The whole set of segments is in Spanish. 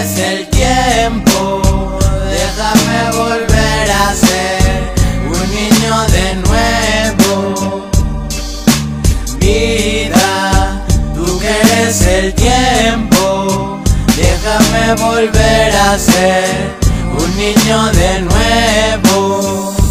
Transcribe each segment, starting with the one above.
el tiempo, déjame volver a ser un niño de nuevo. Vida, tú que eres el tiempo, déjame volver a ser un niño de nuevo.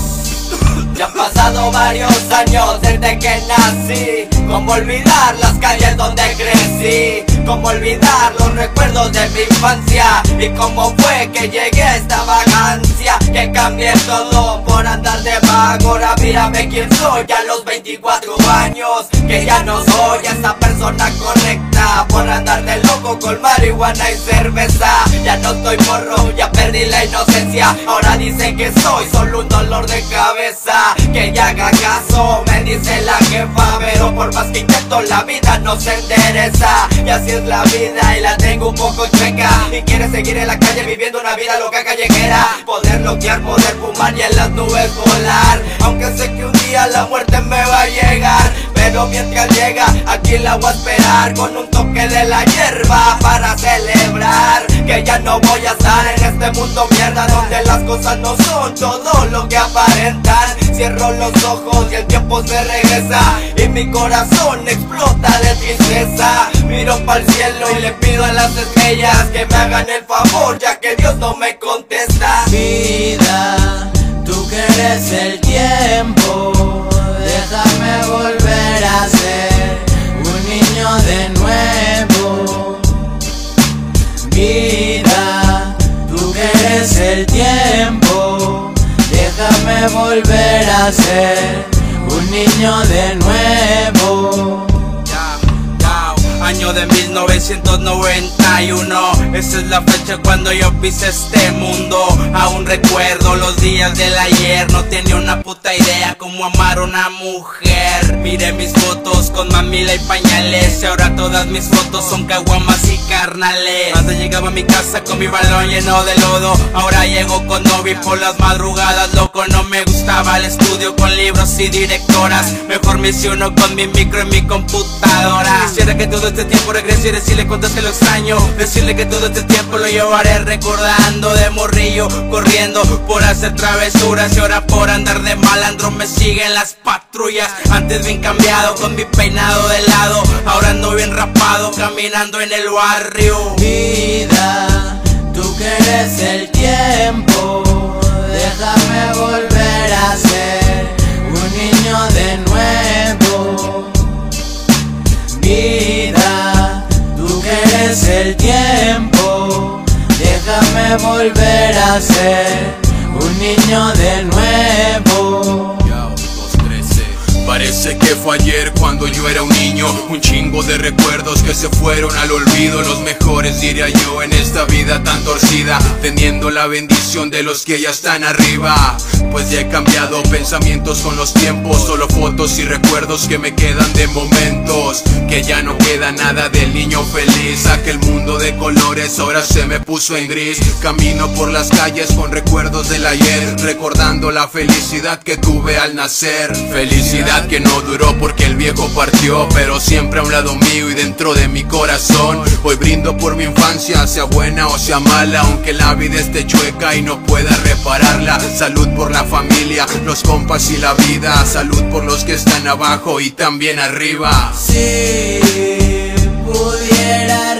Varios años desde que nací. Cómo olvidar las calles donde crecí. Cómo olvidar los recuerdos de mi infancia. Y cómo fue que llegué a esta vagancia. Que cambié todo por andar de vago mírame quién soy a los 24 años Que ya no soy esa persona correcta. Por andar de loco con marihuana y cerveza Ya no estoy morro, ya perdí la inocencia. Ahora dicen que soy solo un dolor de cabeza que ya haga caso Me dice la jefa Pero por más que intento la vida no se endereza. Y así es la vida y la tengo un poco chueca. Y quiere seguir en la calle viviendo una vida loca callejera. Poder bloquear, poder fumar y en las nubes volar. Aunque sé que un día la muerte me va a llegar Pero mientras llega aquí la voy a esperar Con un toque de la hierba para celebrar Que ya no voy a estar en este mundo mierda Donde las cosas no son todo lo que aparentan. Cierro los ojos y el tiempo se regresa Y mi corazón explota de tristeza. Miro para el cielo y le pido a las estrellas Que me hagan el favor ya que Dios no me contesta. Vida, tú que eres el volver a ser un niño de nuevo. Año de 1991 Esa es la fecha cuando yo pisé este mundo. Aún recuerdo los días del ayer. No tenía una puta idea cómo amar a una mujer. Miré mis fotos con mamila y ahora todas mis fotos son caguamas y carnales. Antes llegaba a mi casa con mi balón lleno de lodo Ahora llego con novia por las madrugadas Loco, no me gustaba el estudio con libros y directoras. Mejor me hice uno con mi micro y mi computadora. Quisiera que todo este tiempo regrese y decirle cuánto que lo extraño Decirle que todo este tiempo lo llevaré recordando De morrillo, corriendo por hacer travesuras Y ahora por andar de malandro me siguen las patrullas. Antes bien cambiado con mi peinado Ahora ando bien rapado caminando en el barrio. Vida, tú que eres el tiempo Déjame volver a ser un niño de nuevo. Vida, tú que eres el tiempo Déjame volver a ser un niño de nuevo Parece que fue ayer cuando yo era un niño. Un chingo de recuerdos que se fueron al olvido. Los mejores diría yo en esta vida tan torcida. Teniendo la bendición de los que ya están arriba. Pues ya he cambiado pensamientos con los tiempos. Solo fotos y recuerdos que me quedan de momentos. Que ya no queda nada del niño feliz. Aquel mundo de colores ahora se me puso en gris. Camino por las calles con recuerdos del ayer. Recordando la felicidad que tuve al nacer. Felicidad que no duró porque el viejo partió Pero siempre a un lado mío y dentro de mi corazón. Hoy brindo por mi infancia, sea buena o sea mala Aunque la vida esté chueca y no pueda repararla. Salud por la familia, los compas y la vida. Salud por los que están abajo y también arriba. Si pudiera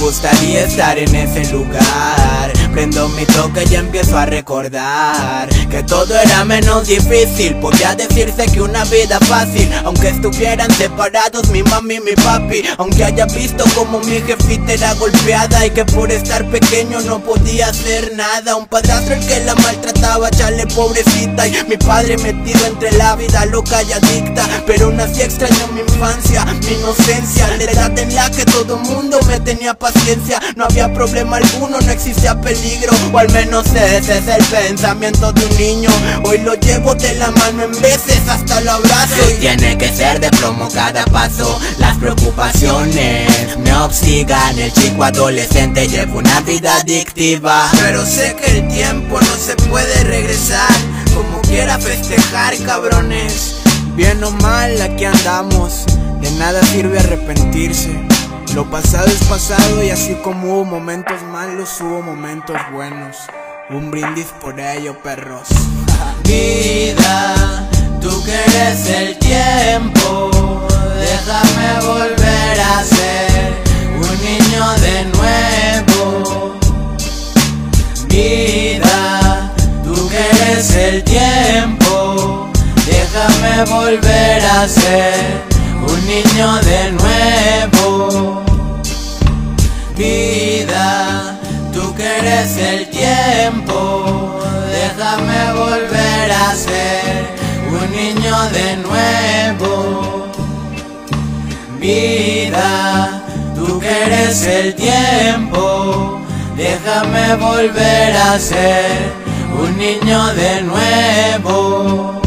gustaría estar en ese lugar. Prendo mi toque y empiezo a recordar Que todo era menos difícil. Podría decirse que una vida fácil Aunque estuvieran separados mi mami y mi papi. Aunque haya visto como mi jefita era golpeada Y que por estar pequeño no podía hacer nada. Un padrastro el que la maltrataba, chale pobrecita. Y mi padre metido entre la vida loca y adicta. Pero aún así extraño mi infancia, mi inocencia La edad en la que todo mundo me tenía No había problema alguno, no existía peligro O al menos ese es el pensamiento de un niño. Hoy lo llevo de la mano en veces hasta lo abrazo Y tiene que ser de plomo cada paso. Las preocupaciones me obstigan El chico adolescente lleva una vida adictiva. Pero sé que el tiempo no se puede regresar Como quiera festejar cabrones. Bien o mal aquí andamos De nada sirve arrepentirse Lo pasado es pasado y así como hubo momentos malos, hubo momentos buenos. Un brindis por ello, perros. Vida, tú que eres el tiempo, déjame volver a ser un niño de nuevo. Vida, tú que eres el tiempo, déjame volver a ser un niño de nuevo. Vida, tú que eres el tiempo, déjame volver a ser un niño de nuevo. Vida, tú que eres el tiempo, déjame volver a ser un niño de nuevo.